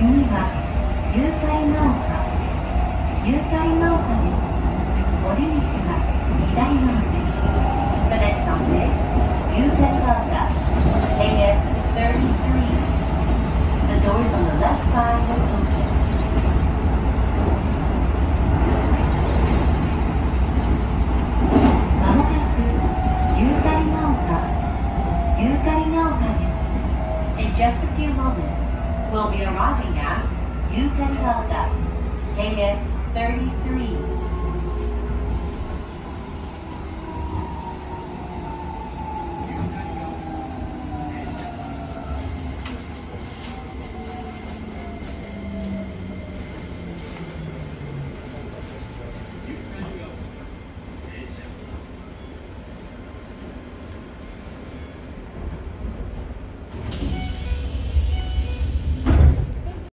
ユーカリ農家ユーカリ農家です降り口は左側です The next stop is Yukalauka, KS 33. The doors on the left side will open. まもなくユーカリ農家ユーカです In just a few moments, we'll be arriving at. Yukalauka, KS 33.